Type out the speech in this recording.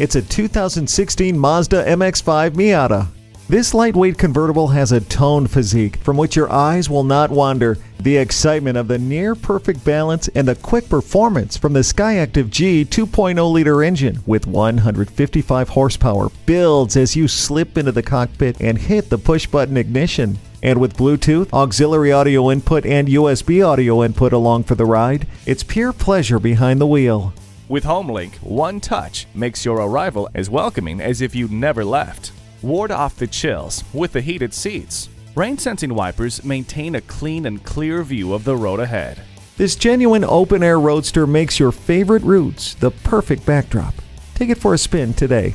It's a 2016 Mazda MX-5 Miata. This lightweight convertible has a toned physique from which your eyes will not wander. The excitement of the near perfect balance and the quick performance from the Skyactiv G 2.0 liter engine with 155 horsepower builds as you slip into the cockpit and hit the push button ignition. And with Bluetooth, auxiliary audio input, and USB audio input along for the ride, it's pure pleasure behind the wheel. With HomeLink, one touch makes your arrival as welcoming as if you'd never left. Ward off the chills with the heated seats. Rain sensing wipers maintain a clean and clear view of the road ahead. This genuine open air roadster makes your favorite routes the perfect backdrop. Take it for a spin today.